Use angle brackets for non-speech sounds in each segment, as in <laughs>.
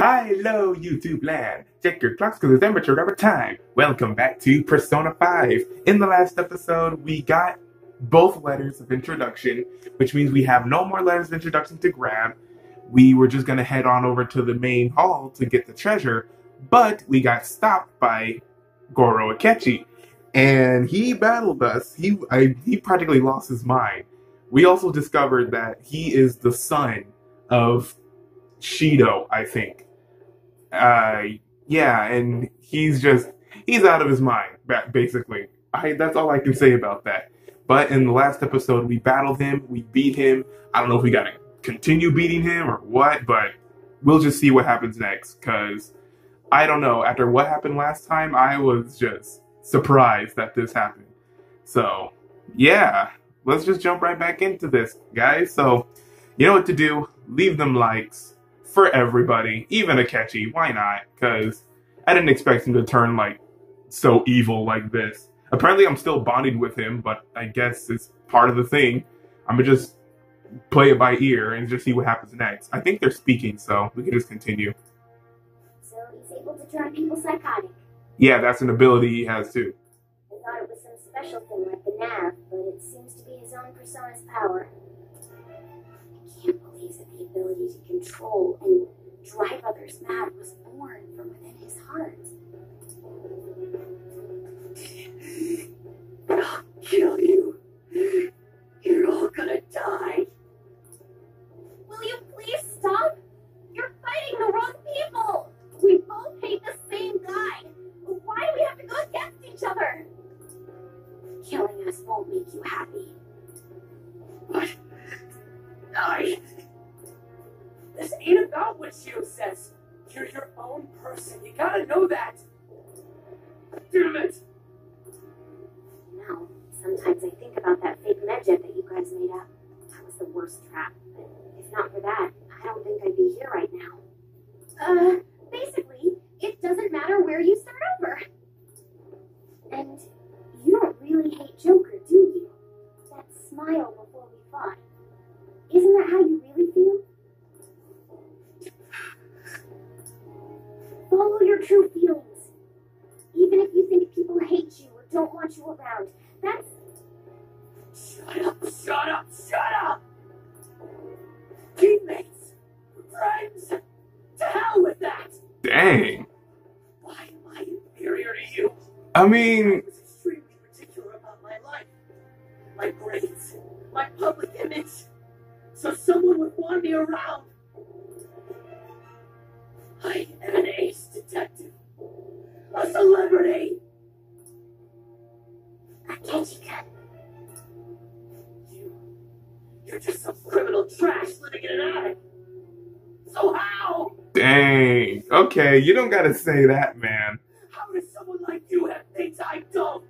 Hello, YouTube land. Check your clocks because it's amateur rubber time. Welcome back to Persona 5. In the last episode, we got both letters of introduction, which means we have no more letters of introduction to grab. We were just going to head on over to the main hall to get the treasure, but we got stopped by Goro Akechi. And he battled us. He, I, he practically lost his mind. We also discovered that he is the son of Shido, I think. Uh, yeah, and he's just he's out of his mind, basically. I that's all I can say about that. But in the last episode, we battled him, we beat him. I don't know if we gotta continue beating him or what, but we'll just see what happens next. Cause I don't know. After what happened last time, I was just surprised that this happened. So yeah, let's just jump right back into this, guys. So you know what to do. Leave them likes for everybody, even Akechi. Why not? Because I didn't expect him to turn like so evil like this. Apparently, I'm still bonded with him, but I guess it's part of the thing. I'm gonna just play it by ear and just see what happens next. I think they're speaking, so we can just continue. So he's able to turn people psychotic. Yeah, that's an ability he has too. I thought it was some special thing like the nav, but it seems to be his own persona's power ability to control and drive others mad was born from within his heart. <laughs> I'll kill you. You're all gonna die. Will you please stop? You're fighting the wrong people. We both hate the same guy. Why do we have to go against each other? Killing us won't make you happy. What? I this ain't about what Shido says. You're your own person. You gotta know that. Damn it! Know, sometimes I think about that fake Medjed that you guys made up. That was the worst trap. But if not for that, I don't think I'd be here right now. Uh, basically, it doesn't matter where you start over. And you don't really hate Joker, do you? That smile before we fought. Isn't that how you really feel? Follow your true feelings. Even if you think people hate you or don't want you around. That's. Shut up, shut up, shut up! Teammates! Friends! To hell with that! Dang. Why am I inferior to you? I mean. I was extremely particular about my life, my grades, my public image, so someone would want me around. I am an ace detective. A celebrity. I get you, gun. You, you're just some criminal trash living in an attic. So how? Dang. Okay, you don't gotta say that, man. How does someone like you have things I don't?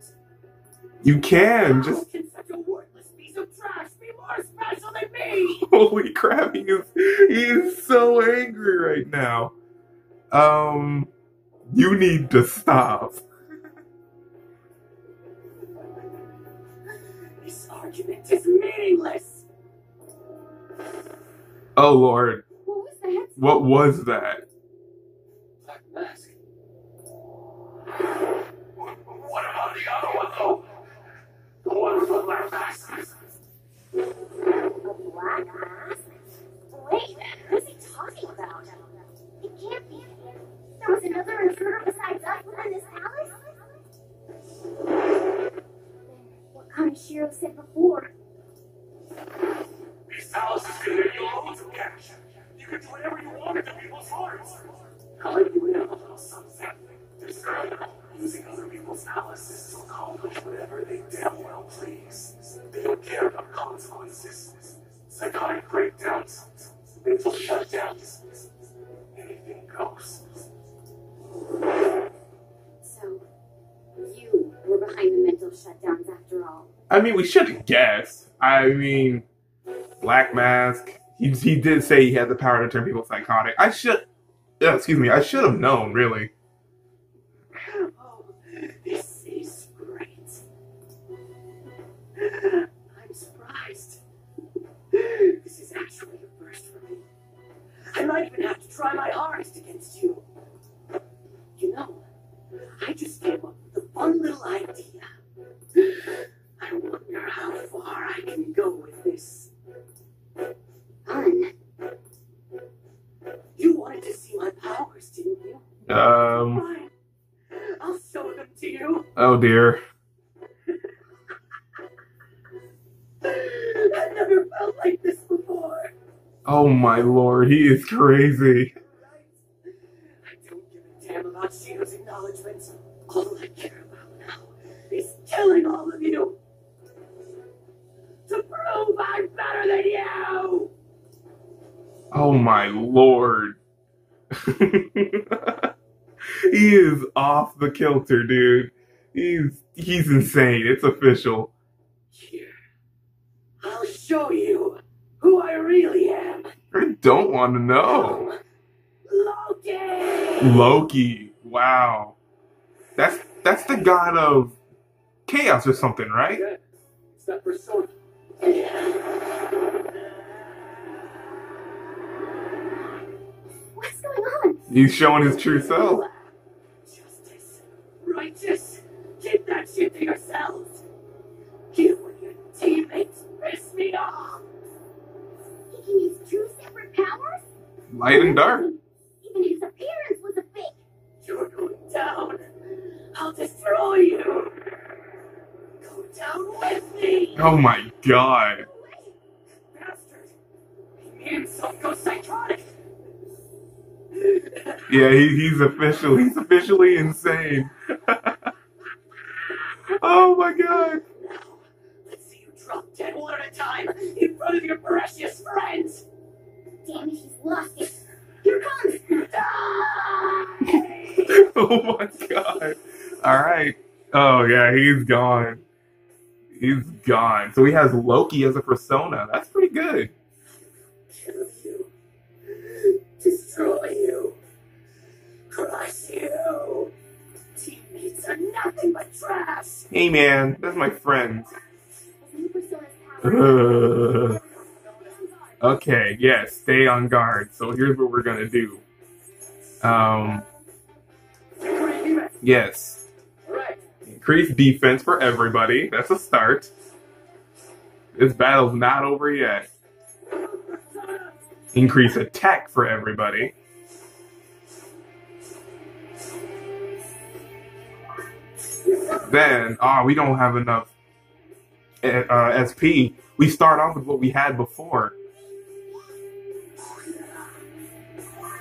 You can How just. can such a worthless piece of trash be more special than me? <laughs> Holy crap! He is. He is so angry right now. Um, you need to stop. <laughs> This argument is meaningless. Oh lord, What was that? what was that? Black mask. What about the other one, though? The one with the black mask. A black mask? There was another intruder besides us within this palace? What Kaneshiro said before? These palaces can give you loads of cash. You can do whatever you want into people's hearts. I like you little something. There's using other people's palaces to accomplish whatever they damn well please. They don't care about consequences. Psychotic breakdowns. Mental shutdowns. Anything goes. Shutdowns after all. I mean, we should have guessed. I mean, Black Mask. He, he did say he had the power to turn people psychotic. I should. Yeah, excuse me. I should have known, really. Oh, this is great. I'm surprised. This is actually a first for me. I might even have to try my hardest against you. You know, I just came up with a fun little idea. I wonder how far I can go with this. Fun. You wanted to see my powers, didn't you? Um. Fine. I'll show them to you. Oh dear. <laughs> I've never felt like this before. Oh my lord, he is crazy. I don't give a damn about Shido's acknowledgments. All I care about now is killing all of you. To prove I'm better than you! Oh my lord. <laughs> he is off the kilter, dude. He's he's insane. It's official. Here, I'll show you who I really am. I don't want to know. Loki! Loki. Wow. That's that's the god of chaos or something, right? Yeah, it's that persona. What's going on? He's showing his true self. Justice, righteous, keep that shit to yourselves. You and your teammates piss me off. He can use two separate powers? Light and dark. Even his appearance was a fake. You're going down. I'll destroy you. Go down with me. Oh my god. Bastard. He made himself go psychotic. Yeah, he, he's official. He's officially insane. <laughs> oh my god. Now, let's see you drop dead one at a time in front of your precious friends. Damn it, he's lost it. Here comes. <laughs> Oh my god. Alright. Oh yeah, he's gone. He's gone. So he has Loki as a persona. That's pretty good. Kill you. Destroy you. Crush you. Teammates are nothing but trash. Hey man, that's my friend. His new persona's power. Ugh. Okay, yes, stay on guard. So here's what we're gonna do. Um, yes, Increase defense for everybody. That's a start. This battle's not over yet. Increase attack for everybody. Then, ah, we don't have enough uh, uh, SP. We start off with what we had before.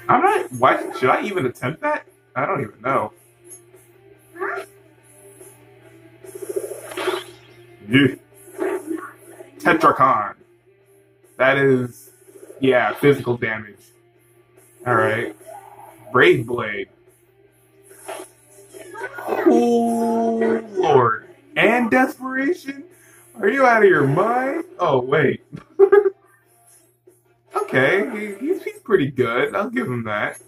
I'm not. Why should I even attempt that? I don't even know. Yeah. Tetrakarn. That is, yeah, physical damage. All right. Brave Blade. Oh Lord. And desperation. Are you out of your mind? Oh wait. <laughs> okay, he- he's, he's pretty good. I'll give him that.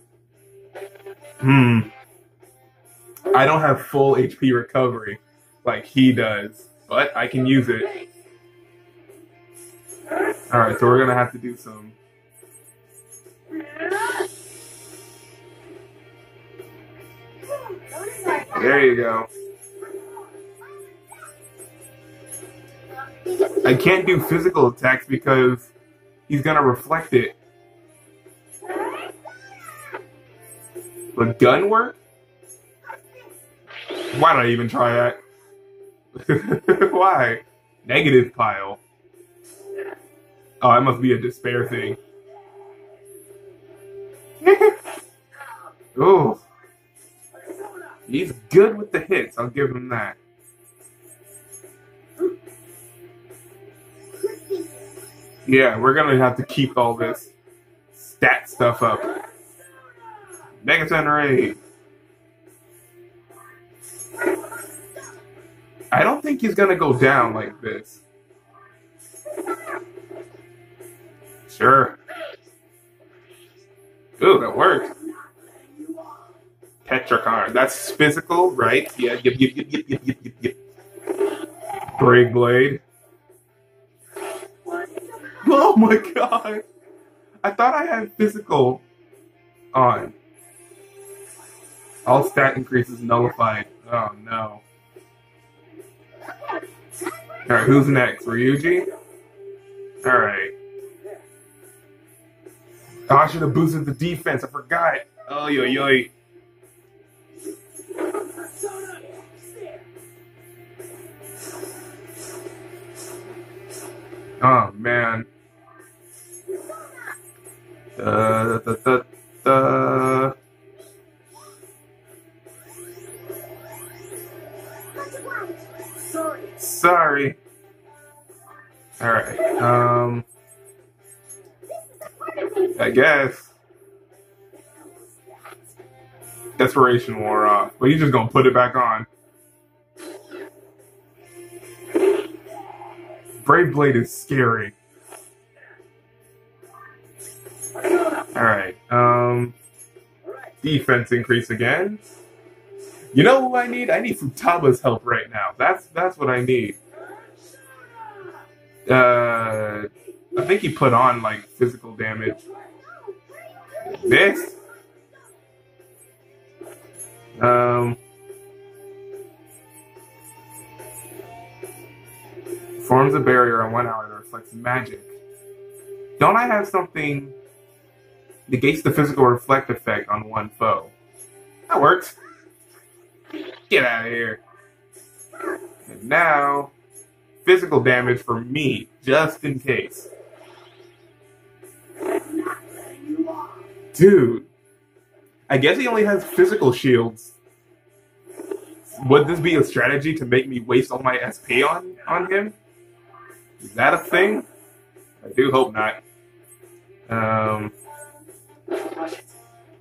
Hmm. I don't have full HP recovery like he does, but I can use it. Alright, so we're gonna have to do some. There you go. I can't do physical attacks because he's gonna reflect it. But gun work? Why did I even try that? <laughs> Why? Negative pile. Oh, that must be a despair thing. <laughs> oh, he's good with the hits. I'll give him that. Yeah, we're gonna have to keep all this stat stuff up. Megaton Raid. I don't think he's gonna go down like this. Sure. Ooh, that worked. Tetrachar. That's physical, right? Yeah. Yep, yep, yep, yep, yep, yep, yep. Brave Blade. <laughs> Oh my god! I thought I had physical on. All stat increases nullified. Oh no. Alright, who's next? Ryuji? Alright. Oh, I should have boosted the defense. I forgot. Oh, yo, yo. Oh, man. Da, da, da, da. Sorry. Alright, um, I guess. Desperation wore off, but he's just gonna put it back on. Brave Blade is scary. Alright, um, defense increase again. You know who I need? I need Futaba's help right now. That's that's what I need. Uh, I think he put on like physical damage. This. Um. Forms a barrier on one ally that reflects magic. Don't I have something negates the physical reflect effect on one foe? That works. Get out of here. And now, physical damage for me, just in case. Dude, I guess he only has physical shields. Would this be a strategy to make me waste all my SP on, on him? Is that a thing? I do hope not. Um,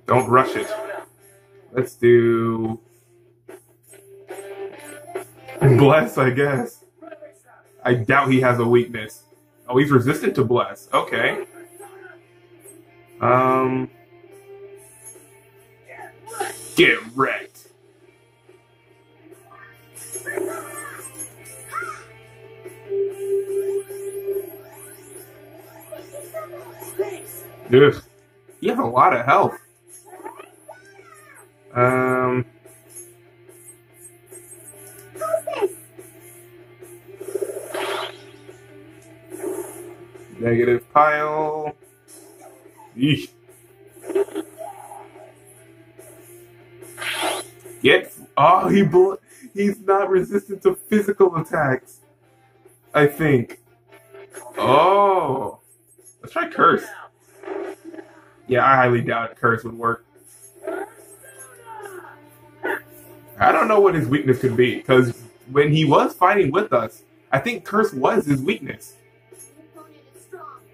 don't rush it. Let's do <laughs> Bless, I guess. I doubt he has a weakness. Oh, he's resistant to Bless. Okay. Um. Get wrecked. Ugh. You have a lot of health. Um. Negative pile. Eesh. Get. Oh, he bl- he's not resistant to physical attacks. I think. Oh. Let's try Curse. Yeah, I highly doubt Curse would work. I don't know what his weakness could be, because when he was fighting with us, I think Curse was his weakness.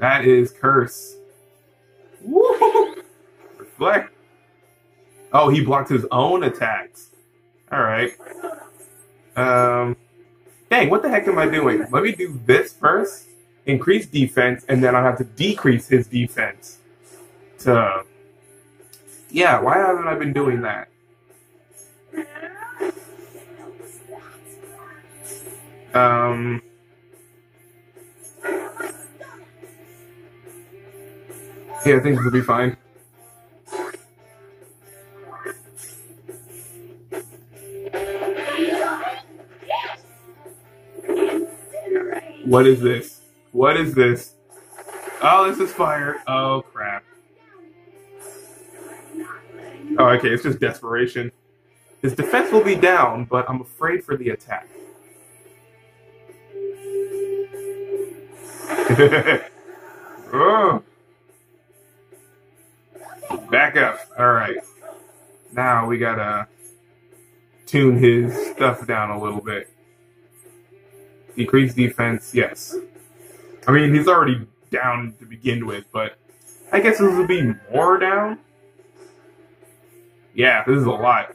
That is curse. Woo! Reflect. Oh, he blocked his own attacks. All right. Um. Dang, what the heck am I doing? Let me do this first. Increase defense, and then I'll have to decrease his defense. To. Yeah, why haven't I been doing that? Um. Yeah, I think it'll be fine. What is this? What is this? Oh, this is fire. Oh, crap. Oh, okay, it's just desperation. His defense will be down, but I'm afraid for the attack. <laughs> oh. Back up. All right. Now we gotta tune his stuff down a little bit. Decrease defense, yes. I mean, he's already down to begin with, but I guess this will be more down. Yeah, this is a lot.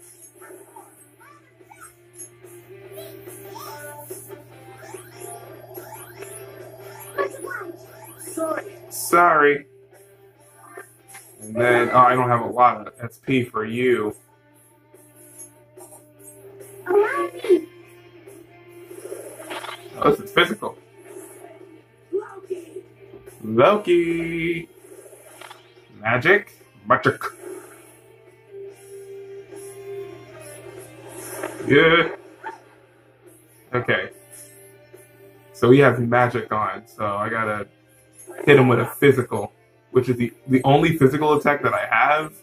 Sorry. Sorry. And then, oh, I don't have a lot of SP for you. Oh, this is physical. Loki. Loki. Magic. Magic. Yeah. Okay. So he has magic on, so I gotta hit him with a physical, which is the the only physical attack that I have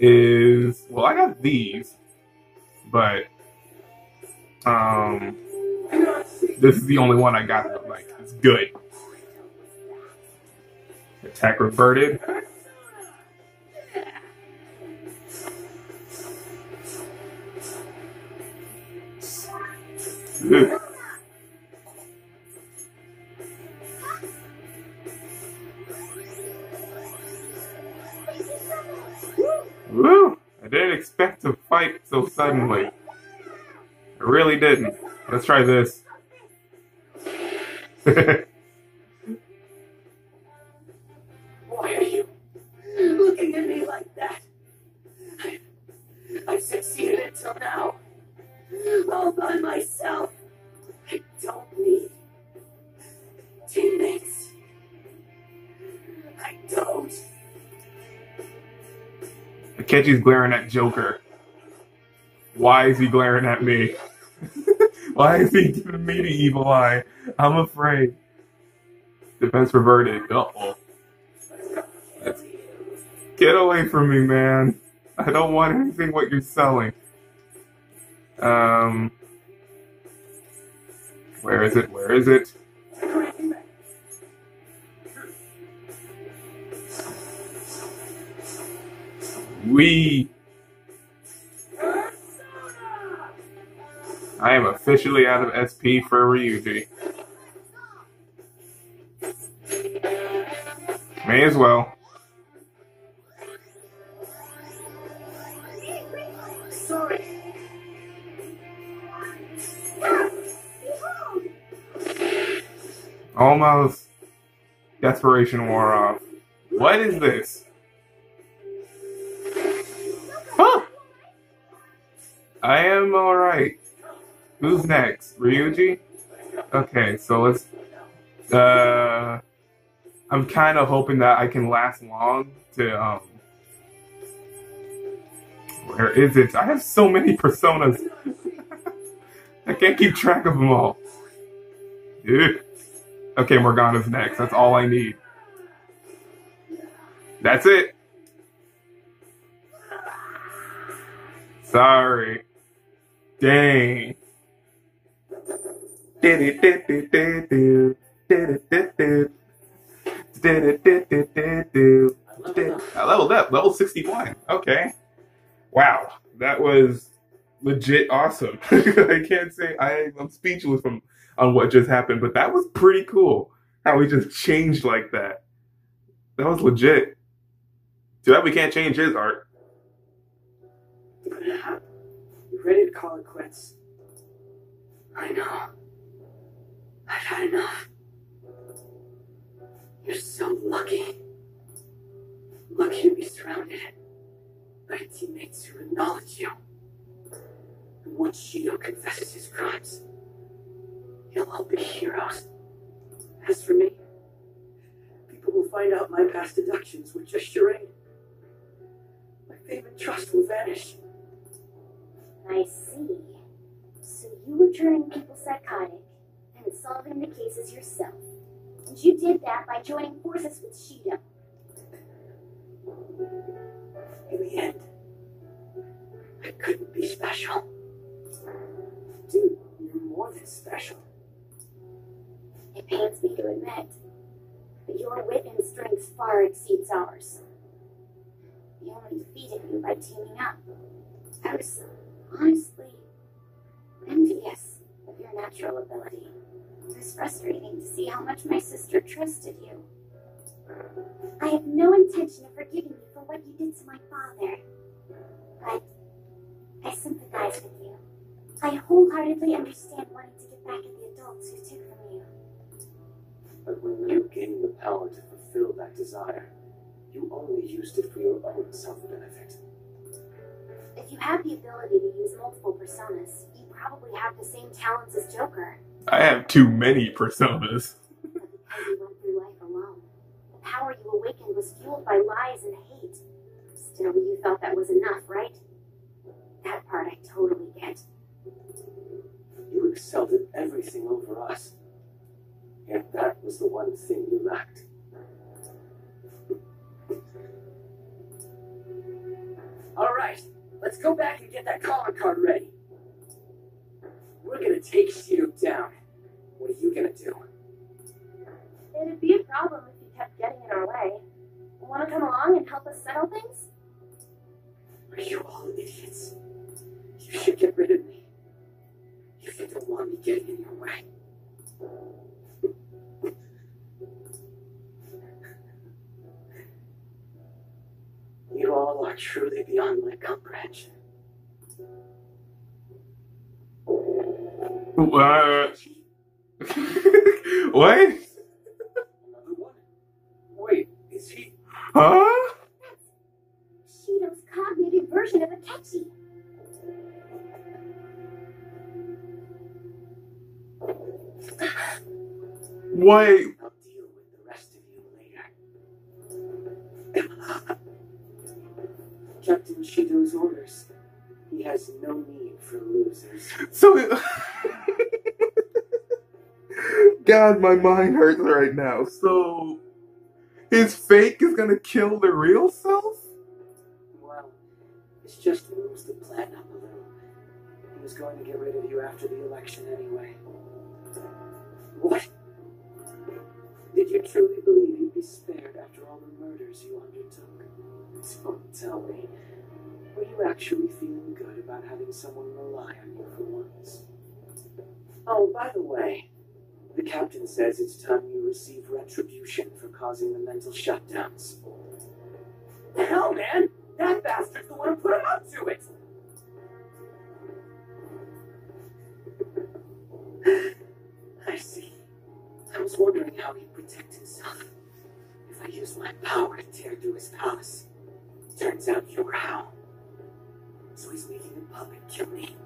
is well, I got these, but um, this is the only one I got that like it's good. Attack reverted. Didn't expect to fight so suddenly. I really didn't. Let's try this. <laughs> Why are you looking at me like that? I, I've succeeded until now. All by myself. I don't need teammates. I don't. Akechi's glaring at Joker. Why is he glaring at me? <laughs> Why is he giving me the evil eye? I'm afraid. Defense reverted. Uh oh. Get away from me, man. I don't want anything what you're selling. Um. Where is it? Where is it? We. I am officially out of SP for Ryuji. May as well. Almost. Desperation wore off. What is this? I am alright. Who's next? Ryuji? Okay, so let's. Uh. I'm kind of hoping that I can last long to, um. Where is it? I have so many personas. <laughs> I can't keep track of them all. Okay, Morgana's next. That's all I need. That's it. Sorry. Dang. I leveled up, level 61. Okay. Wow. That was legit awesome. <laughs> I can't say I, I'm speechless from on what just happened, but that was pretty cool. How we just changed like that. That was legit. Too bad we can't change his art. To call it quits? I know. I've had enough. You're so lucky. Lucky to be surrounded by teammates who acknowledge you. And once Shido confesses his crimes, you'll all be heroes. As for me, people will find out my past deductions were just charade. My fame and trust will vanish. I see. So you were turning people psychotic and solving the cases yourself. And you did that by joining forces with Shido. In the end, I couldn't be special. Dude, you're more than special. It pains me to admit, but your wit and strength far exceeds ours. We only defeated you by teaming up. I was honestly envious of your natural ability. It was frustrating to see how much my sister trusted you. I have no intention of forgiving you for what you did to my father, but I sympathize with you. I wholeheartedly understand wanting to get back at the adults who took from you. But when you gained the power to fulfill that desire, you only used it for your own self benefit. If you have the ability to use multiple personas, you probably have the same talents as Joker. I have too many personas. <laughs> But because you went through life alone, the power you awakened was fueled by lies and hate. Still, you thought that was enough, right? That part I totally get. You excelled at everything over us. Yet that was the one thing you lacked. <laughs> All right, let's go back and get that calling card ready. We're gonna take Shido down. What are you gonna do? It'd be a problem if you kept getting in our way. Want to come along and help us settle things? Are you all idiots? You should get rid of me. If you don't want me getting in your way. You all are truly beyond my comprehension. Uh, <laughs> what? Another one? Wait, is he? Huh? Shido's cognitive version of a What? I'll Captain Shido's orders. He has no need for losers. So. <laughs> God, my mind hurts right now. So. His fake is gonna kill the real self? Well, it's just moves the plan up a little. He was going to get rid of you after the election anyway. What? Did you truly believe you'd be spared after all the murders you undertook? Tell me. Were you actually feeling good about having someone rely on you for once? Oh, by the way, the captain says it's time you receive retribution for causing the mental shutdowns. Hell, man? That bastard's the one who put him up to it! <laughs> I see. I was wondering how he'd protect himself. If I used my power to tear through his palace. Turns out you were how. So he's making a puppet kill me.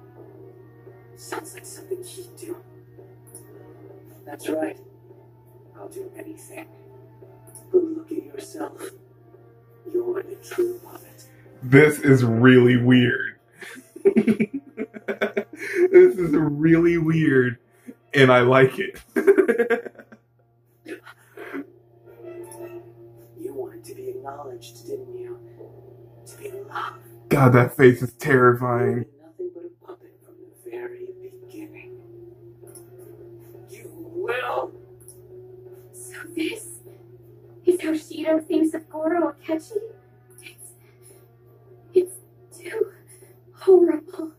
Sounds like something he'd do. That's right. I'll do anything. But look at yourself. You're the true puppet. This is really weird. <laughs> this is really weird, and I like it. <laughs> You wanted to be acknowledged, didn't you? To be loved. God, that face is terrifying. Nothing but a puppet from the very beginning. You will. So this is how Shido thinks of Goro Akechi? It's... It's too horrible.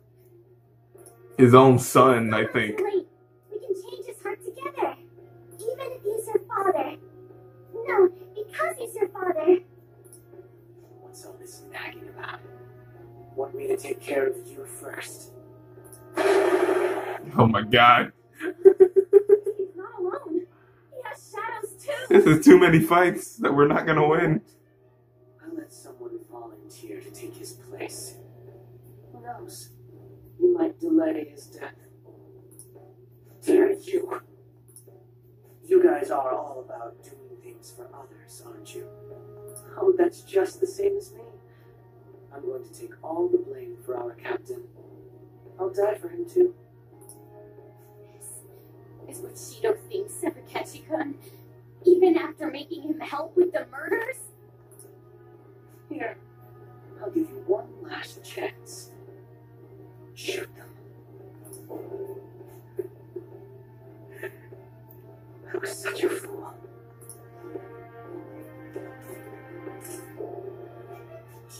His own son, I think. Wait, we can change his heart together. Even if he's her father. No, because he's her father. Want me to take care of you first? Oh my god. He's not alone. He has shadows too. This is too many fights that we're not gonna win. I'll let someone volunteer to take his place. Who knows? You might delay his death. Dare you? You guys are all about doing things for others, aren't you? Oh, that's just the same as me. I'm going to take all the blame for our captain. I'll die for him too. This is what Shido thinks of Akechi-kun. Even after making him help with the murders? Here, I'll give you one last chance. Shoot them. I was such a fool.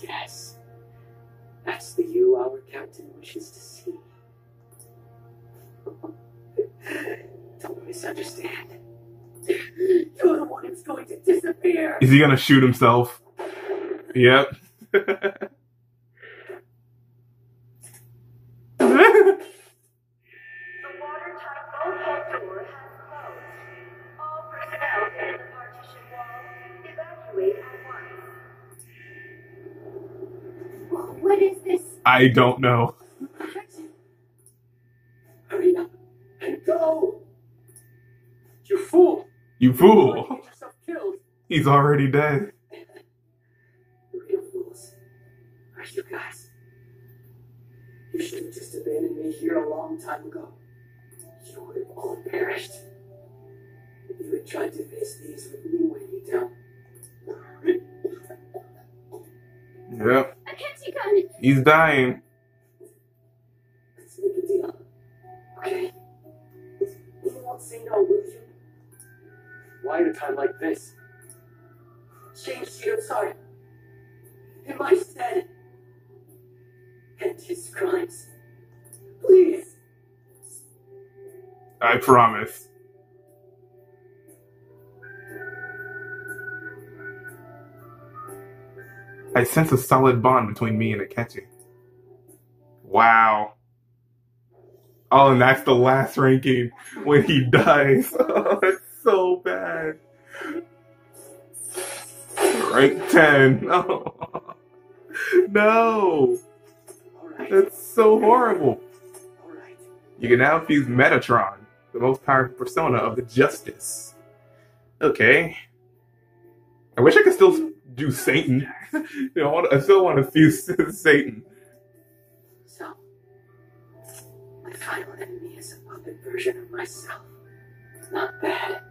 Yes, that's the you our captain wishes to see. <laughs> Don't misunderstand. You're the one who's going to disappear. Is he gonna shoot himself? Yep. <laughs> I don't know. Hurry up and go! You fool! You fool! He's already dead. Real fools are you guys. You should have just abandoned me here a long time ago. You would have all perished. If you had tried to face these with me weighing you down. Yep. He's dying. Let's make a deal. Okay? You won't say no, will you? Why at a time like this? Change Shido's heart. In my stead. End his crimes. Please. I promise. I sense a solid bond between me and Akechi. Wow. Oh, and that's the last ranking when he dies. <laughs> Oh, that's so bad. Rank 10. <laughs> Oh. No. That's so horrible. You can now fuse Metatron, the most powerful persona of the Justice. Okay. I wish I could still do Satan. <laughs> you know, I still want to fuse Satan. So, my final enemy is a puppet version of myself. Not bad.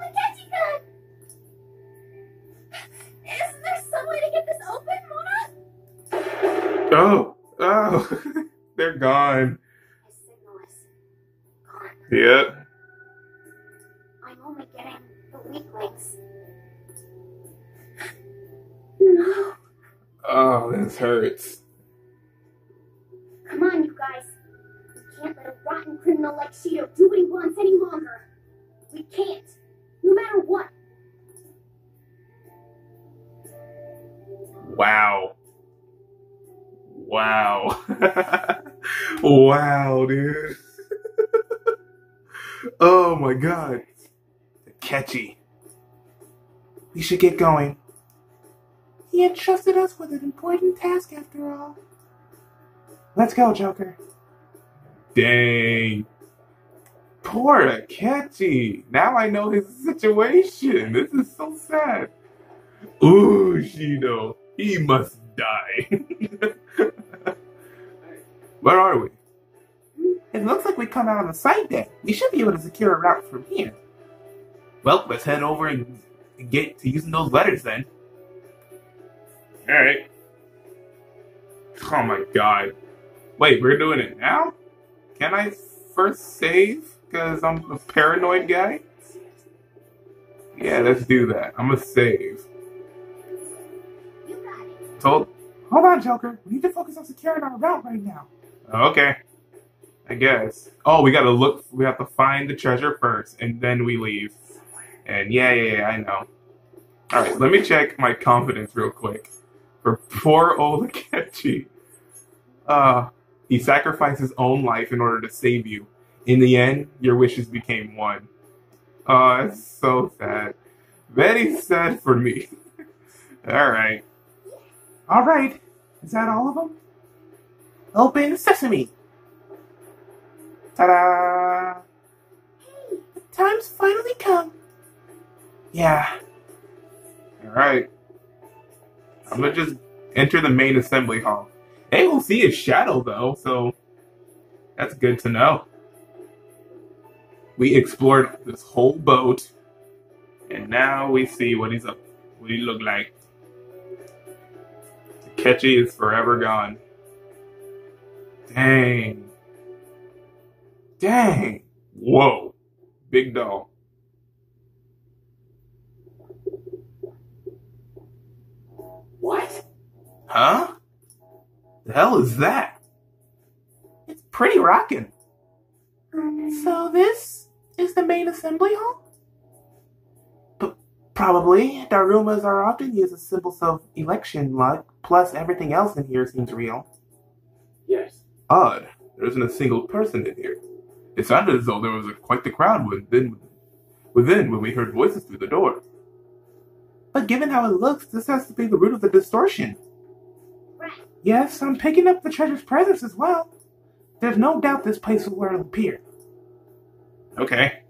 Akechi-kun! Is there some way to get this open, Mona? Oh, oh, <laughs> they're gone. Yep. I'm only getting the weak links. Oh, this hurts. Come on, you guys. We can't let a rotten criminal like Shido do what he wants any longer. We can't. No matter what. Wow. Wow. <laughs> wow, dude. <laughs> oh my god. Catchy. We should get going. He entrusted us with an important task after all. Let's go, Joker. Dang. Poor Akechi. Now I know his situation. This is so sad. Ooh, Shido. He must die. <laughs> Where are we? It looks like we come out on the side deck. We should be able to secure a route from here. Well, let's head over and get to using those letters then. Alright. Oh my god. Wait, we're doing it now? Can I first save? Because I'm a paranoid guy? Yeah, let's do that. I'm save. You got it. So, hold on, Joker. We need to focus on securing our route right now. Okay. I guess. Oh, we gotta look. We have to find the treasure first, and then we leave. And yeah, yeah, yeah, I know. All right, let me check my confidence real quick. For poor old <laughs> Akechi. Uh, he sacrificed his own life in order to save you. In the end, your wishes became one. Oh, it's so sad. Very sad for me. <laughs> all right. All right. Is that all of them? Open sesame. Ta-da! The time's finally come. Yeah. All right. I'm gonna just enter the main assembly hall. They will see his shadow though, so that's good to know. We explored this whole boat, and now we see what he's up. What he look like. Takechi is forever gone. Dang. Dang. Whoa. Big doll. What? Huh? The hell is that? It's pretty rockin'. So this is the main assembly hall? P- probably. Darumas are often used as symbols of election luck, plus everything else in here seems real. Yes. Odd. There isn't a single person in here. It sounded as though there was a, quite the crowd within, within when we heard voices through the door. But given how it looks, this has to be the root of the distortion. Right. Yes, I'm picking up the treasure's presence as well. There's no doubt this place will where it'll appear. Okay.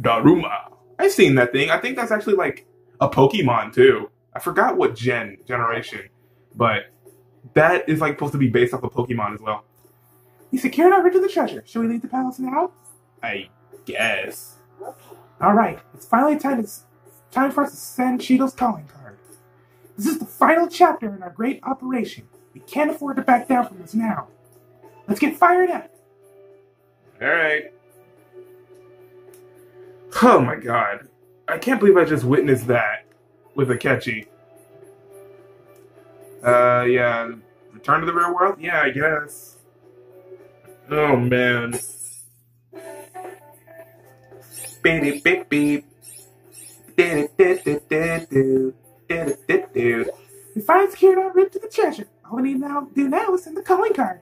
Daruma. I've seen that thing. I think that's actually like a Pokemon too. I forgot what gen generation, but that is like supposed to be based off a Pokemon as well. We secured our rid of the treasure. Should we leave the palace now? I guess. Okay. All right, it's finally time to time for us to send Shido's calling card. This is the final chapter in our great operation. We can't afford to back down from this now. Let's get fired up. All right. Oh my god. I can't believe I just witnessed that with Akechi. Uh, yeah. Return to the real world? Yeah, I guess. Oh man. Beep beep beep. We finally secured our route to the treasure. All we need now do now is send the calling card.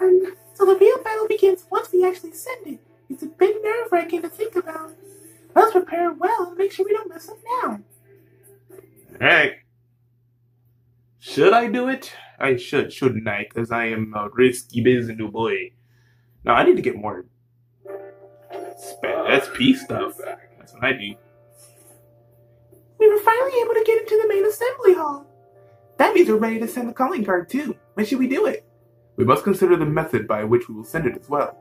Um, so the real battle begins once we actually send it. It's a bit nerve wracking to think about. Let's prepare well and make sure we don't mess up now. Alright. Should I do it? I should, shouldn't I? Because I am a risky business new boy. No, I need to get more SP stuff. That's what I need. We were finally able to get into the main assembly hall. That means we're ready to send the calling card too. When should we do it? We must consider the method by which we will send it as well.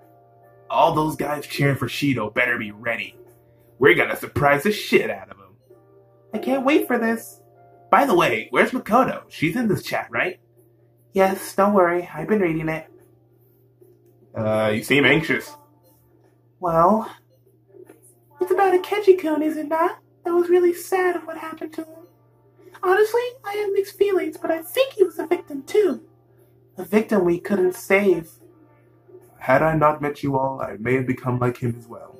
All those guys cheering for Shido better be ready. We're gonna surprise the shit out of them. I can't wait for this. By the way, where's Makoto? She's in this chat, right? Yes, don't worry. I've been reading it. Uh, you seem anxious. Well, it's about a Akechi-kun, is it not? That was really sad of what happened to him. Honestly, I have mixed feelings, but I think he was a victim too. A victim we couldn't save. Had I not met you all, I may have become like him as well.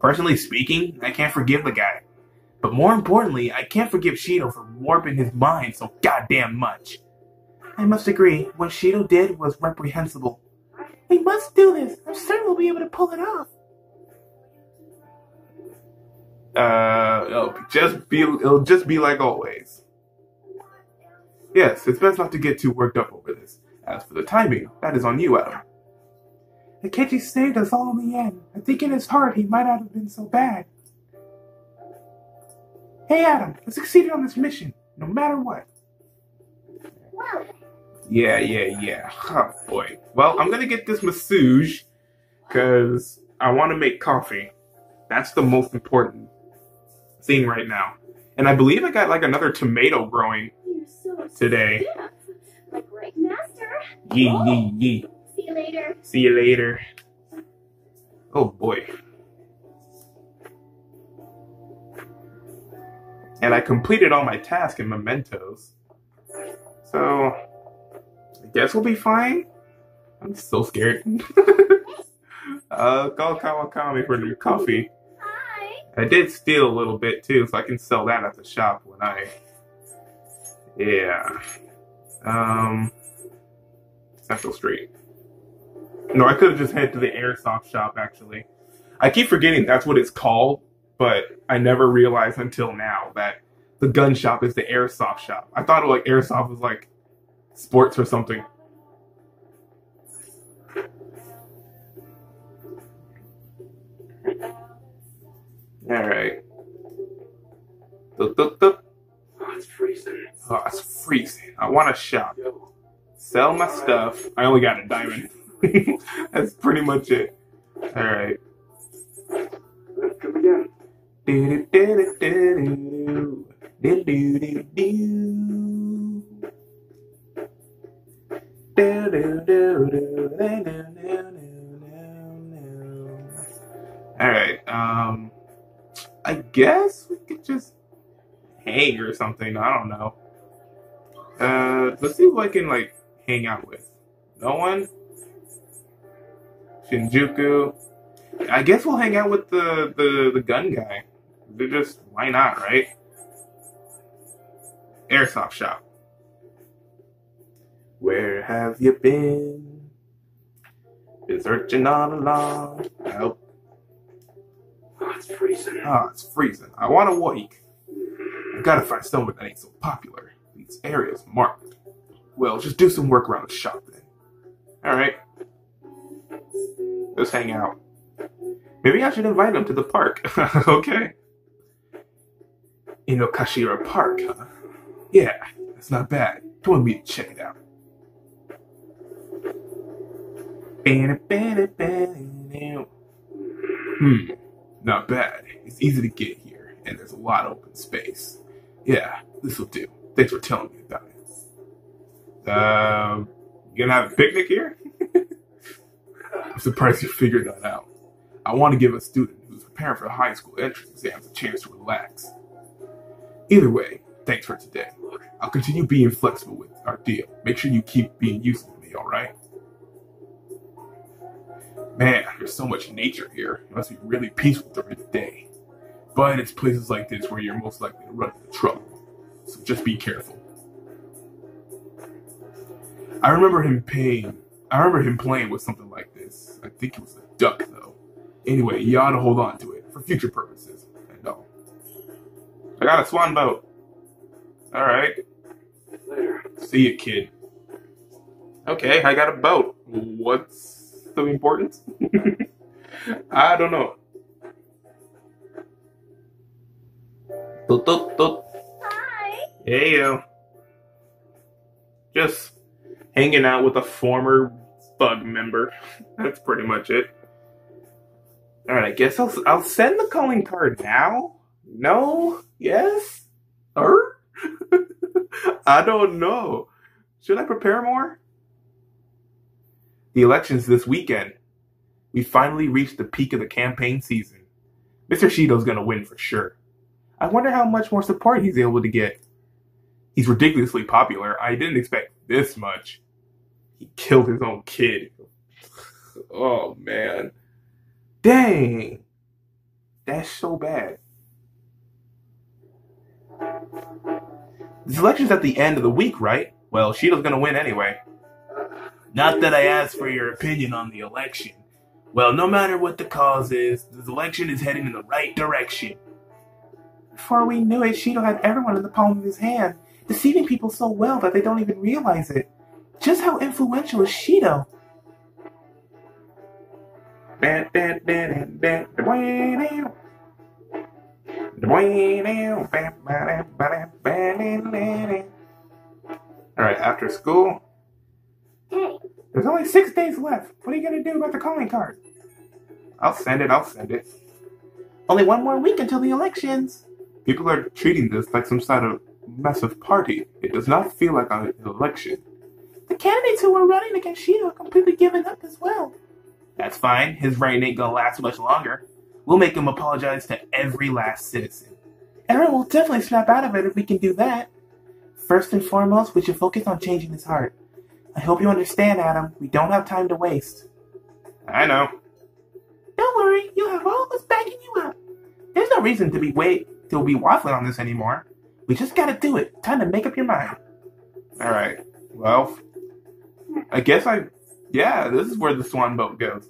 Personally speaking, I can't forgive the guy. But more importantly, I can't forgive Shido for warping his mind so goddamn much. I must agree, what Shido did was reprehensible. We must do this. I'm certain we'll be able to pull it off. Uh, it'll just be it'll just be like always. Yes, it's best not to get too worked up over this. As for the timing, that is on you, Adam. Akechi saved us all in the end. I think in his heart he might not have been so bad. Hey Adam, I succeeded on this mission, no matter what. Well, Yeah, yeah, yeah. Oh boy. Well, I'm gonna get this massage because I want to make coffee. That's the most important thing right now. And I believe I got like another tomato growing. Today. master. Yee yee yee. See you later. See you later. Oh boy. And I completed all my tasks and Mementos. So, I guess we'll be fine. I'm so scared. <laughs> uh, call Kawakami for the coffee. I did steal a little bit too, so I can sell that at the shop when I. Yeah. Um. Central Street. No, I could have just headed to the airsoft shop actually. I keep forgetting that's what it's called, but I never realized until now that the gun shop is the airsoft shop. I thought like airsoft was like sports or something. All right. Dup, dup, dup. Oh, it's freezing. Oh, it's freezing. I want to shop. Sell my stuff. I only got a diamond. <laughs> That's pretty much it. All right. Let's come again. Do do do do do do do do. Do do do do do do do do. All right. Um. I guess we could just hang or something. I don't know. Uh, let's see who I can like hang out with. No one. Shinjuku. I guess we'll hang out with the the, the gun guy. They're just why not, right? Airsoft shop. Where have you been? Been searching all along. Help. Oh, it's freezing. Ah, it's freezing. I want to wake. I've got to find somewhere that ain't so popular. These areas marked. Well, just do some work around the shop then. Alright. Let's hang out. Maybe I should invite him to the park. <laughs> okay. Inokashira Park, huh? Yeah, that's not bad. Come with me to check it out. Hmm, not bad. It's easy to get here, and there's a lot of open space. Yeah, this will do. Thanks for telling me about it. Um, you gonna have a picnic here? <laughs> I'm surprised you figured that out. I want to give a student who's preparing for high school entrance exams a chance to relax. Either way, thanks for today. I'll continue being flexible with our deal. Make sure you keep being useful to me, alright? Man, there's so much nature here. It must be really peaceful during the day. But it's places like this where you're most likely to run into trouble. So just be careful. I remember him paying. I remember him playing with something like this. I think it was a duck, though. Anyway, you ought to hold on to it for future purposes and all. I got a swan boat. All right. Later. See you, kid. Okay, I got a boat. What's the importance? <laughs> I don't know. Toot, toot, toot. Hi. Hey, yo. Just hanging out with a former bug member. <laughs> That's pretty much it. Alright, I guess I'll, I'll send the calling card now? No? Yes? Er? <laughs> I don't know. Should I prepare more? The election's this weekend. We finally reached the peak of the campaign season. Mr. Shido's gonna win for sure. I wonder how much more support he's able to get. He's ridiculously popular. I didn't expect this much. He killed his own kid. <laughs> Oh man. Dang. That's so bad. This election's at the end of the week, right? Well, Shido's gonna win anyway. Not that I asked for your opinion on the election. Well, no matter what the cause is, this election is heading in the right direction. Before we knew it, Shido had everyone in the palm of his hand, deceiving people so well that they don't even realize it. Just how influential is Shido? Alright, after school, Hey, there's only six days left. What are you gonna do about the calling card? I'll send it, I'll send it. Only one more week until the elections. People are treating this like some sort of massive party. It does not feel like an election. The candidates who are running against Shido are completely given up as well. That's fine. His reign ain't gonna last much longer. We'll make him apologize to every last citizen. Everyone will definitely snap out of it if we can do that. First and foremost, we should focus on changing his heart. I hope you understand, Adam. We don't have time to waste. I know. Don't worry, you have all of us backing you up. There's no reason to be wait to be waffling on this anymore. We just gotta do it. Time to make up your mind. All right. Well, I guess I. Yeah, this is where the swan boat goes.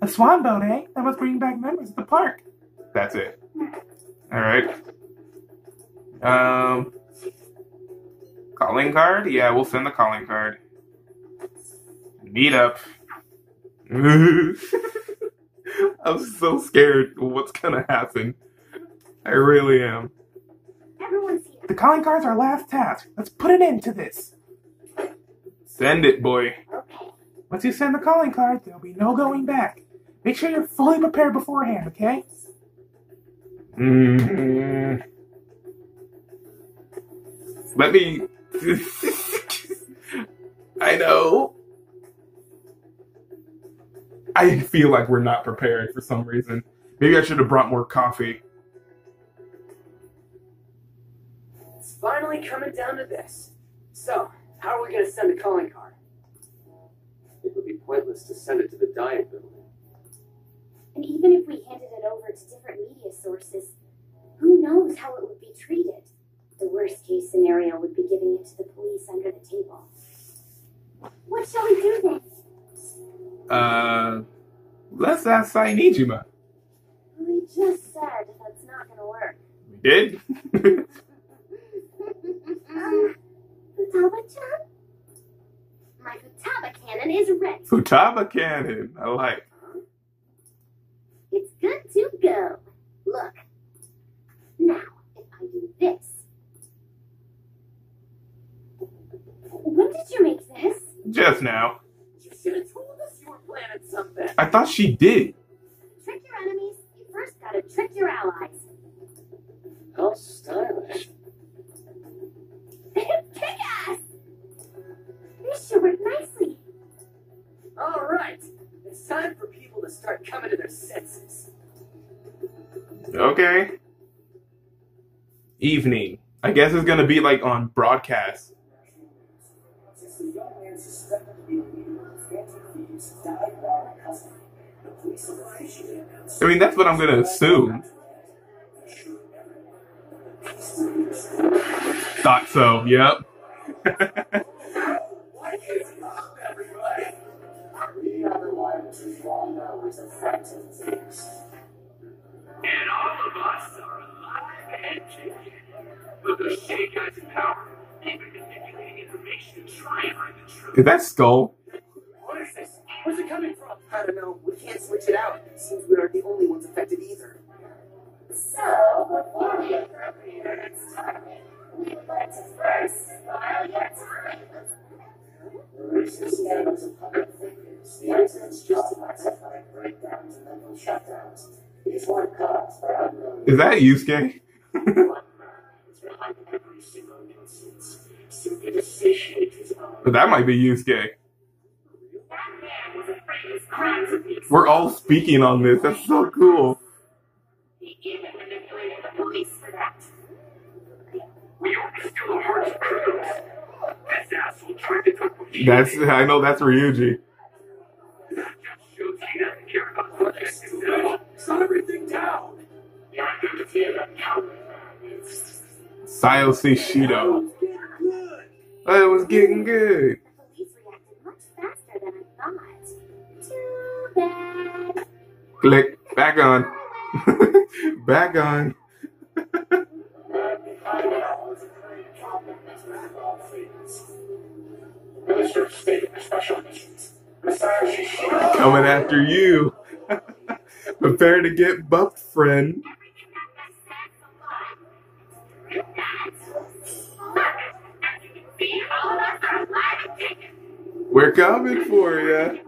A swan boat, eh? That must bring back memories of the park. That's it. All right. Um. Calling card? Yeah, we'll send the calling card. Meet up. <laughs> I'm so scared what's gonna happen. I really am. everyone's here. The calling card's our last task. Let's put an end to this. Send it, boy. Okay. Once you send the calling card, there'll be no going back. Make sure you're fully prepared beforehand, okay? Mm. Let me. <laughs> I know. I feel like we're not prepared for some reason. Maybe I should have brought more coffee. It's finally coming down to this. So, how are we going to send a calling card? It would be pointless to send it to the Diet Building. And even if we handed it over to different media sources, who knows how it would be treated? The worst case scenario would be giving it to the police under the table. What shall we do then? Uh, let's ask Sae Niijima. We just said that's not gonna work. We did? um, Futaba-chan? My Futaba cannon is ready. Futaba cannon. I like. It's good to go. Look. Now, if I do this. When did you make this? Just now. You should have told us you were planning something. I thought she did. Trick your enemies, you first gotta trick your allies. How stylish. <laughs> Kick ass! This should work nicely. All right. It's time for people to start coming to their senses. Okay. Evening. I guess it's gonna be like on broadcast. Since the young man suspected to be the leader of phantom thieves died while in custody, the police have officially announced. I mean, that's what I'm gonna assume. Thought so. Yep. Why is it up, everybody? We are the ones who long knows of phantom thieves. And all of us are alive and kicking. But the shade guys in power, they've been Is that Skull? What is this? Where's it coming from? I don't know. We can't switch it out. It seems we aren't the only ones affected either. So, before we appropriate its timing, we would like to first file your time. Recent scandals of public figures, the accidents justified breakdowns and mental shutdowns. These weren't cause for unknown Is that Yusuke? behind <laughs> every single instance, own. That might be Yusuke. We're all speaking on this. That's so cool. That's I know that's Ryuji. Sayo Shido. It was getting good. I. Click. Back on. <laughs> Back on. Coming after you. <laughs> Prepare to get buffed, friend. We're coming for you.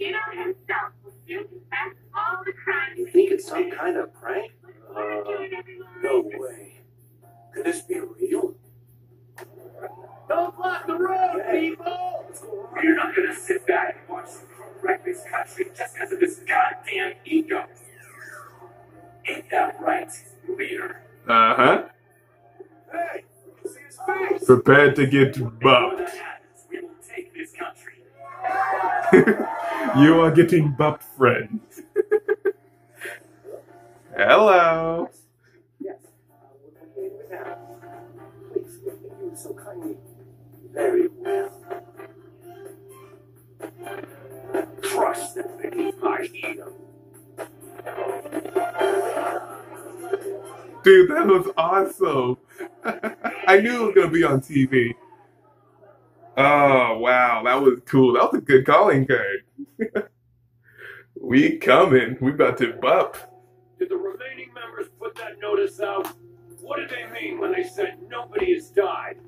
Shido himself will soon confess <laughs> all the crimes You think it's some kind of Prepared to get Whatever buffed. that happens, we will take this country. <laughs> you are getting buffed, friend. Hello. Yes. We're completing it now. Please, if you so kindly. Very well. Crush them beneath my ego. Dude, that was awesome. I knew it was gonna be on TV. Oh wow, that was cool. That was a good calling card. <laughs> we coming. We about to bump. Did the remaining members put that notice out? What did they mean when they said nobody has died?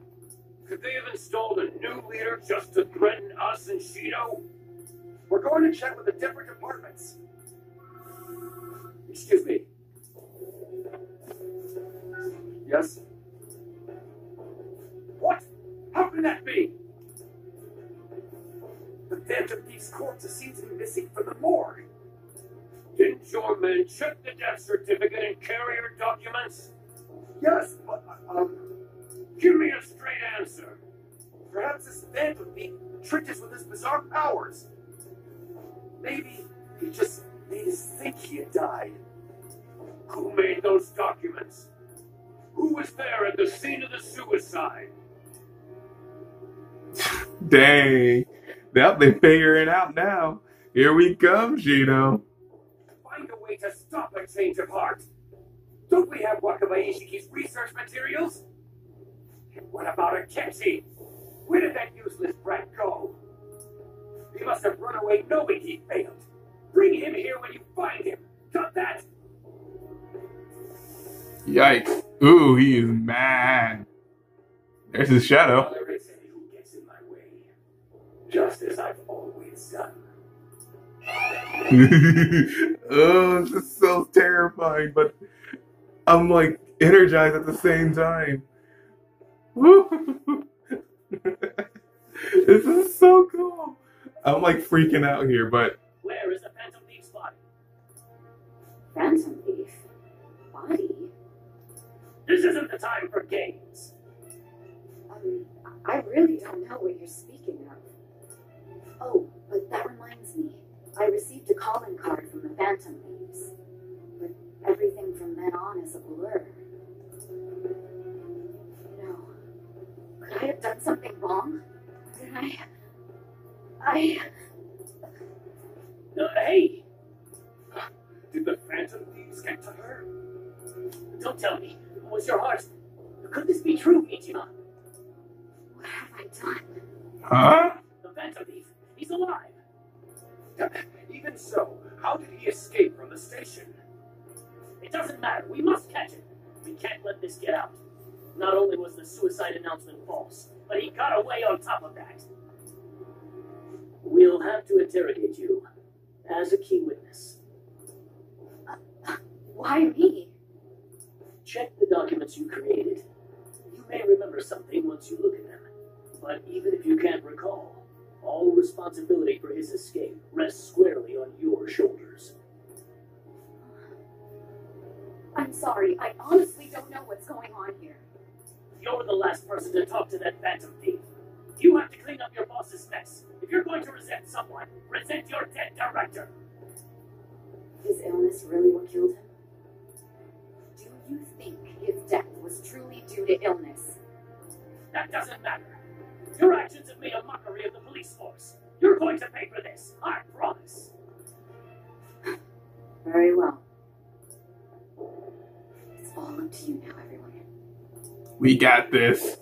Could they have installed a new leader just to threaten us and Shido? We're going to check with the different departments. Excuse me. Check the death certificate and carrier documents? Yes, but, um, Give me a straight answer. perhaps this Phantom Thief tricked us with his bizarre powers. Maybe he just made us think he had died. Who made those documents? Who was there at the scene of the suicide? Dang. Now they figure it out now. Here we come, Gino. Way to stop a change of heart? Don't we have Wakabayashi Isshiki's research materials? And what about Akechi? Where did that useless brat go? He must have run away knowing he failed. Bring him here when you find him. Got that? Yikes. Ooh, he is mad. There's his shadow. Tolerate any who gets in my way. Just as I've always done. <laughs> oh, this is so terrifying, but I'm like energized at the same time. <laughs> this is so cool. I'm like freaking out here, but Where is the Phantom Thief's body? Phantom thief? Body? This isn't the time for games. Um, I really don't know what you're speaking of. Oh, but that reminds me. I received a calling card from the Phantom Thieves. But everything from then on is a blur. No. Could I have done something wrong? Did I. I. Uh, hey! Did the Phantom Thieves get to her? Don't tell me. Was your heart. Could this be true, Ichima? What have I done? huh? The Phantom Thief. He's alive. Even so, how did he escape from the station? It doesn't matter. We must catch him. We can't let this get out. Not only was the suicide announcement false, but he got away on top of that. We'll have to interrogate you as a key witness. Uh, why me? Check the documents you created. You may remember something once you look at them. But even if you can't recall, all responsibility for his escape rests squarely on your shoulders. I'm sorry. I honestly don't know what's going on here. You're the last person to talk to that phantom thief. You have to clean up your boss's mess. If you're going to resent someone, resent your dead director. His illness really what killed him? Do you think his death was truly due to illness? That doesn't matter. Your actions have made a mockery of the police force. You're going to pay for this, I promise. Very well. It's all up to you now, everyone. We got this.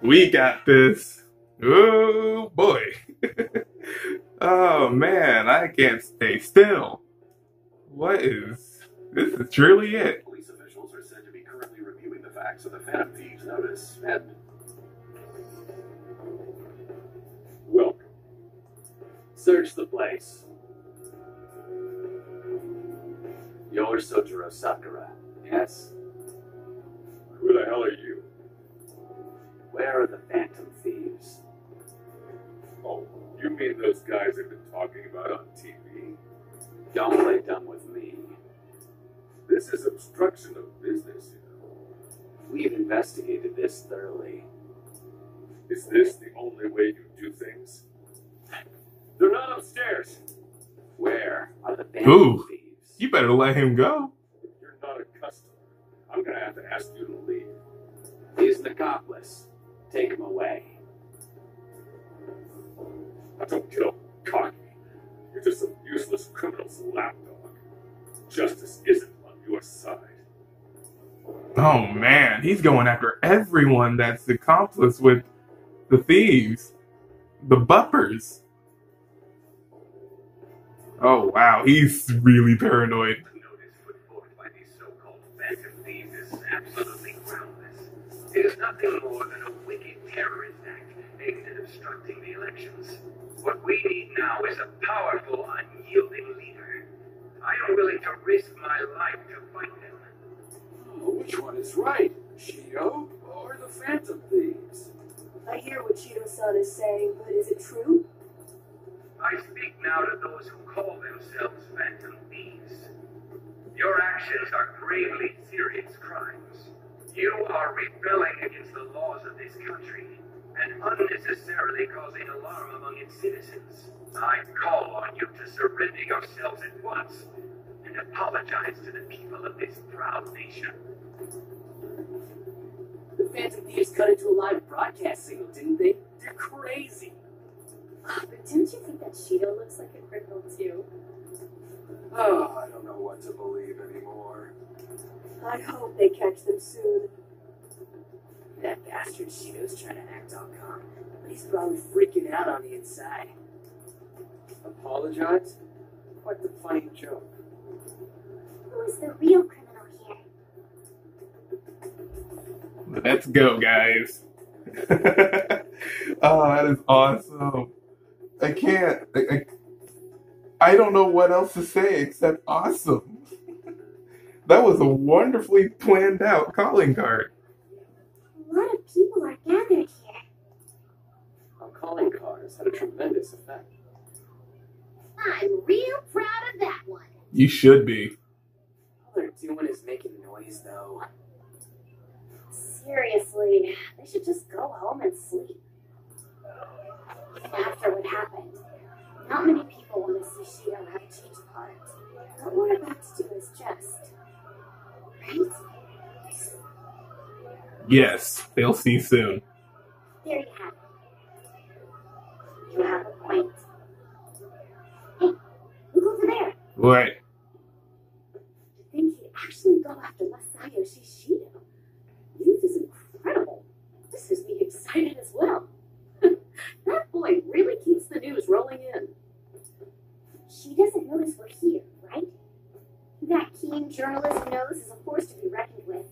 We got this. Oh boy. <laughs> oh man, I can't stay still. What is this is truly it. Police officials are said to be currently reviewing the facts of the Phantom Thieves notice and Welcome. Search the place. You're Sojiro Sakura, yes? Who the hell are you? Where are the Phantom Thieves? Oh, you mean those guys I've been talking about on TV? Don't play dumb with me. This is obstruction of business, you know. We've investigated this thoroughly. Is this the only way you do things? They're not upstairs. Where are the Phantom Ooh. Thieves? You better let him go. If you're not a customer, I'm gonna have to ask you to leave. He's an accomplice. Take him away. Now don't get all cocky. You're just a useless criminal's lapdog. Justice isn't on your side. Oh man, he's going after everyone that's accomplice with the thieves. The buppers. Oh wow, he's really paranoid. It is nothing more than a wicked terrorist act aimed at obstructing the elections. What we need now is a powerful, unyielding leader. I am willing to risk my life to fight them. Oh, which one is right? Shido or the Phantom Thieves? I hear what Shido-san is saying, but is it true? I speak now to those who call themselves phantom thieves. Your actions are gravely serious crimes. You are rebelling against the laws of this country and unnecessarily causing alarm among its citizens. I call on you to surrender yourselves at once and apologize to the people of this proud nation. The Phantom Thieves cut into a live broadcast signal, didn't they? They're crazy. Ah, but didn't you think that Shido looks like a criminal too? Oh, I don't know what to believe anymore. I hope they catch them soon. That bastard Shido's trying to act all calm, but he's probably freaking out on the inside. Apologize? What the funny joke? Who is the real criminal Let's go, guys. <laughs> oh, that is awesome. I can't. I, I, I don't know what else to say except awesome. <laughs> that was a wonderfully planned out calling card. A lot of people are gathered here. Our calling cards had a tremendous effect. I'm real proud of that one. You should be. All they're doing is making noise, though. Seriously, they should just go home and sleep. After what happened, not many people want to see Shido have a change of heart. What we're about to do is just. Right? Yes, they'll see soon. There you have it. You have a point. Hey, look over there. What? I think he'd actually go after Masayoshi Shido. Youth is incredible. This has me excited as well. <laughs> That boy really keeps the news rolling in. She doesn't notice we're here, right? That keen journalist knows is a force to be reckoned with.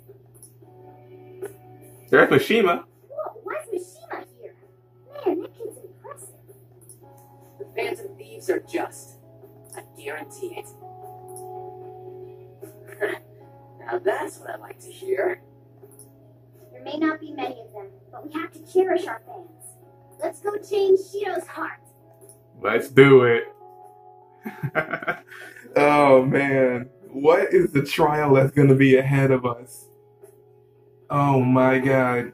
There's Mishima. Whoa, why's Mishima here? Man, that kid's impressive. The Phantom Thieves are just. I guarantee it. <laughs> now that's what I like to hear. There may not be many of them, but we have to cherish our fans. Let's go change Shido's heart. Let's do it. <laughs> oh man, what is the trial that's going to be ahead of us? Oh my god.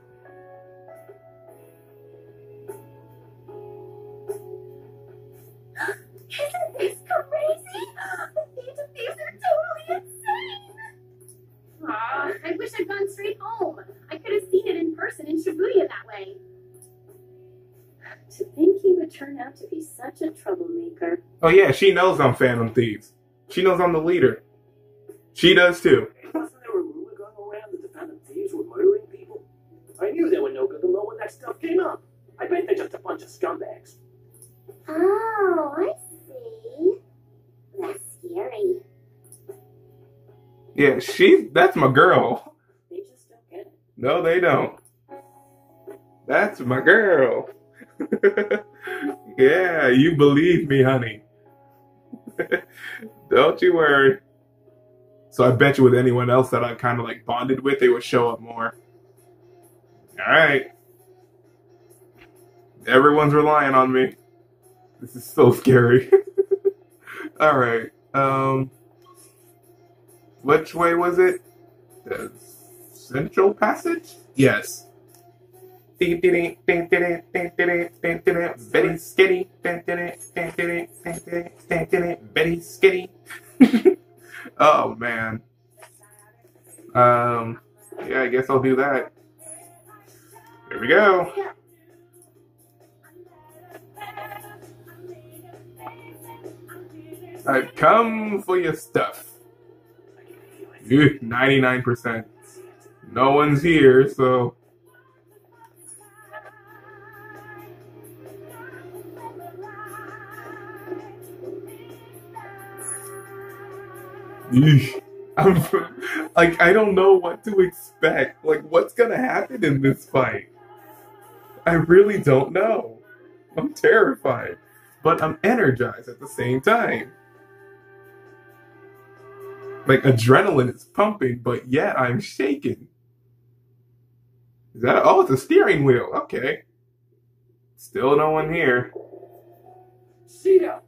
<gasps> Isn't this crazy? The Phantom Thieves are totally insane! Aw, I wish I'd gone straight home. I have seen it in person in Shibuya that way. To think he would turn out to be such a troublemaker. Oh yeah, she knows I'm Phantom Thieves. She knows I'm the leader. She does too. Wasn't there a rumor going around that the Phantom Thieves were murdering people? I knew they were no good to know when that stuff came up. I bet they're just a bunch of scumbags. Oh, I see. That's scary. Yeah, she that's my girl. They just don't get it. No, they don't. That's my girl. <laughs> yeah, you believe me, honey. <laughs> don't you worry. So I bet you with anyone else that I kind of like bonded with, they would show up more. All right. Everyone's relying on me. This is so scary. <laughs> All right. Um, which way was it? Central Passage? Yes. Betty Skitty. Betty Skitty. oh man. Um. Yeah, I guess I'll do that. Here we go. I've come for your stuff. Ew, 99%. No one's here, so. Eesh. I'm <laughs> like I don't know what to expect. Like what's gonna happen in this fight? I really don't know. I'm terrified, but I'm energized at the same time. Like adrenaline is pumping, but yet I'm shaking. Is that oh it's a steering wheel. Okay. Still no one here. Cena!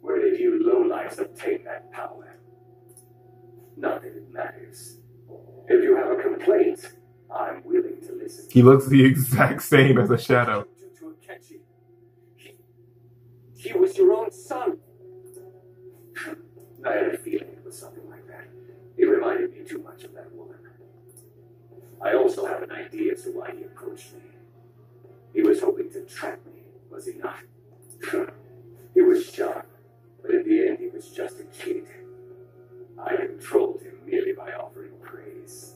Where did you lowlifes obtain that power? Not that it matters. If you have a complaint, I'm willing to listen. He looks the exact <laughs> same as a shadow. Due to Akechi. He, he was your own son. I had a feeling it was something like that. He reminded me too much of that. I also have an idea as to why he approached me. He was hoping to trap me, was he not? <laughs> he was sharp, but in the end he was just a kid. I controlled him merely by offering praise.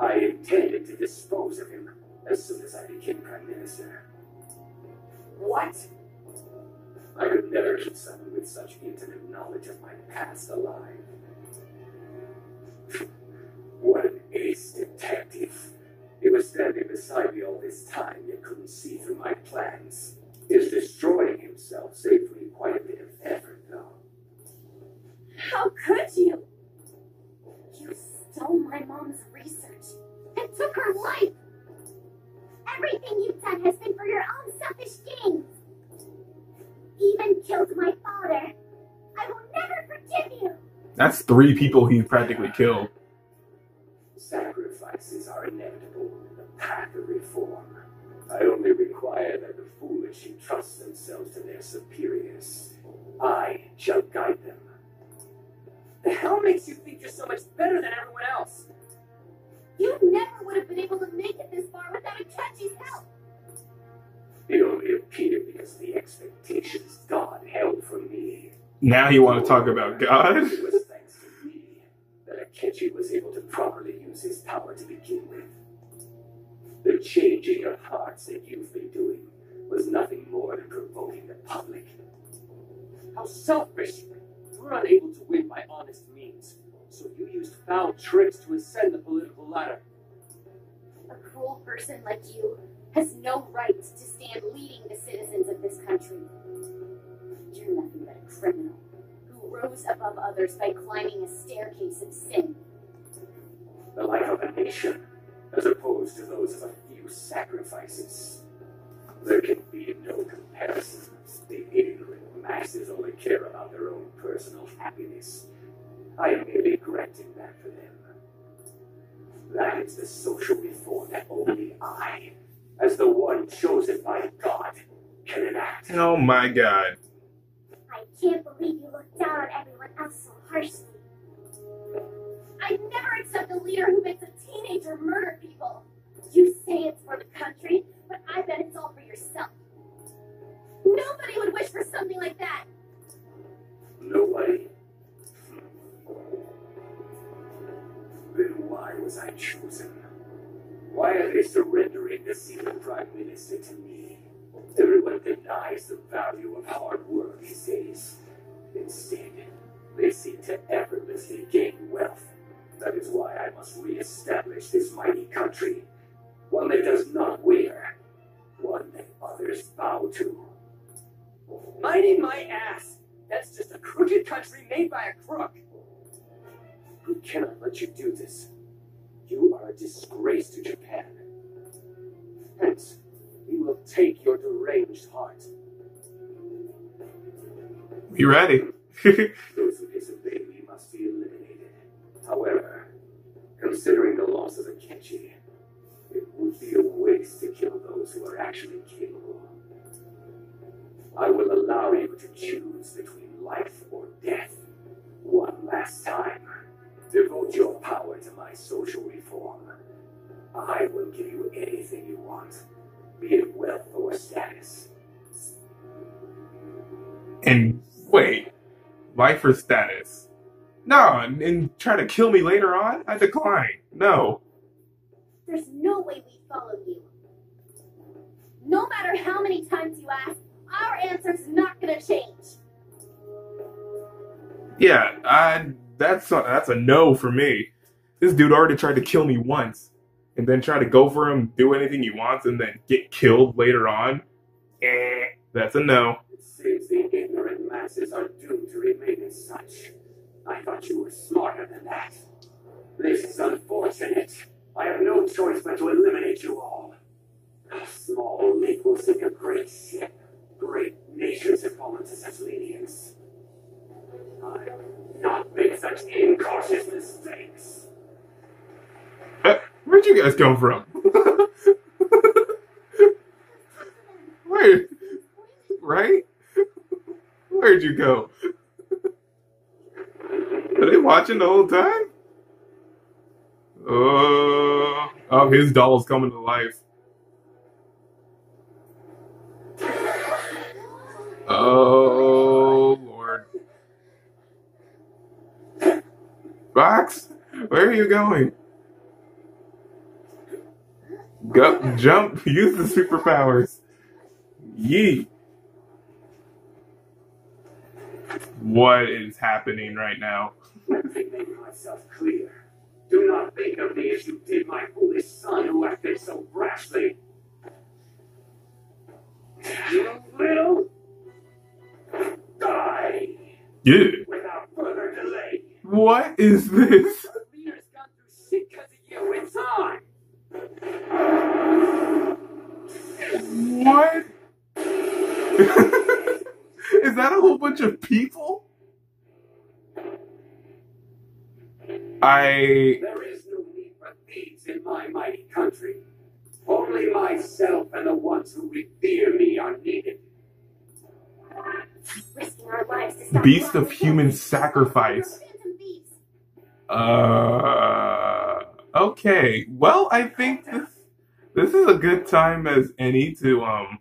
I intended to dispose of him as soon as I became Prime Minister. What? I could never keep someone with such intimate knowledge of my past alive. What an ace detective. He was standing beside me all this time, yet couldn't see through my plans. His destroying himself saved me quite a bit of effort, though. How could you? You stole my mom's research and took her life. Everything you've done has been for your own selfish gains. Even killed my father. I will never forgive you. That's three people he practically killed. Sacrifices are inevitable in the path of reform. I only require that the foolish entrust themselves to their superiors. I shall guide them. The hell makes you think you're so much better than everyone else? You never would have been able to make it this far without Akechi's help. It only appeared because of the expectations God held from me. Now you want to talk about God? That Akechi was able to properly use his power to begin with. The changing of hearts that you've been doing was nothing more than provoking the public. How selfish! You were unable to win by honest means, so you used foul tricks to ascend the political ladder. A cruel person like you has no right to stand leading the citizens of this country. You're nothing but a criminal rose above others by climbing a staircase of sin. The life of a nation, as opposed to those of a few sacrifices. There can be no comparison. The ignorant masses only care about their own personal happiness. I am merely granting that for them. That is the social reform that only I, as the one chosen by God, can enact. Oh my god. I can't believe you look down on everyone else so harshly. I'd never accept a leader who makes a teenager murder people. You say it's for the country, but I bet it's all for yourself. Nobody would wish for something like that. Nobody. Then why was I chosen? Why are they surrendering the of Prime Minister to me? Everyone denies the value of hard work these days. Instead, they seem to effortlessly gain wealth. That is why I must re-establish this mighty country. One that does not wear. One that others bow to. Mighty my ass! That's just a crooked country made by a crook. We cannot let you do this. You are a disgrace to Japan. Hence, we will take your deranged heart. Be ready. <laughs> Those who disobey me must be eliminated. However, considering the loss of Akechi, it would be a waste to kill those who are actually capable. I will allow you to choose between life or death. One last time. Devote your power to my social reform. I will give you anything you want, be it wealth or status. and wait, life or status? No, and, and try to kill me later on? I decline. No. There's no way we follow you. No matter how many times you ask, our answer's not gonna change. Yeah, I, that's a, that's a no for me. This dude already tried to kill me once, and then try to go for him, do anything he wants, and then get killed later on. Eh, that's a no. It seems the ignorant masses are doomed to remain as such. I thought you were smarter than that. This is unfortunate. I have no choice but to eliminate you all. A small leak will sink a great ship. Great nations have fallen to such lenience. I will not make such incautious mistakes. Where'd you guys come from? <laughs> Where? Right? Where'd you go? Are they watching the whole time? Uh, oh, his doll's coming to life. Oh, Lord. Box, where are you going? Go, jump, <laughs> use the superpowers. Yeet. What is happening right now? Let me make myself clear. Do not think of me as you did my foolish son who acted so rashly. You little die Yeah. without further delay. What is this? What? <laughs> is that a whole bunch of people? I There is no need for thieves in my mighty country. Only myself and the ones who revere me are needed. Risking our lives to stop Beast of human sacrifice. Uh, okay. Well, I think this this is a good time as any to um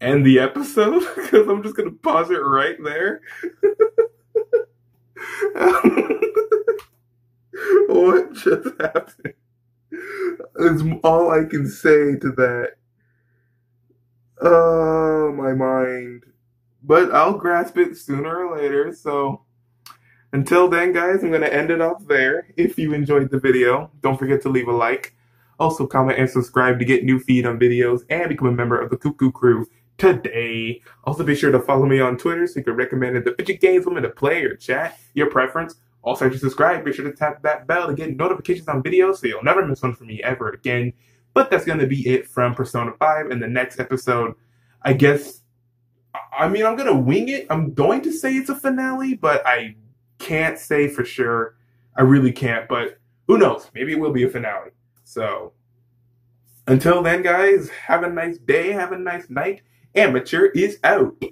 end the episode <laughs> because I'm just gonna pause it right there. <laughs> what just happened? Is all I can say to that. Oh, my mind. But I'll grasp it sooner or later, so. Until then, guys, I'm going to end it off there. If you enjoyed the video, don't forget to leave a like. Also, comment and subscribe to get new feed on videos and become a member of the Cuckoo Crew today. Also, be sure to follow me on Twitter so you can recommend the fidget games I'm going to play or chat, your preference. Also, if you subscribe, be sure to tap that bell to get notifications on videos so you'll never miss one from me ever again. But that's going to be it from Persona 5. In the next episode, I guess, I mean, I'm going to wing it. I'm going to say it's a finale, but I can't say for sure. I really can't, but who knows? Maybe it will be a finale. So, until then, guys, have a nice day, have a nice night. Amateur is out.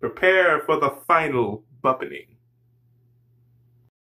Prepare for the final buppening.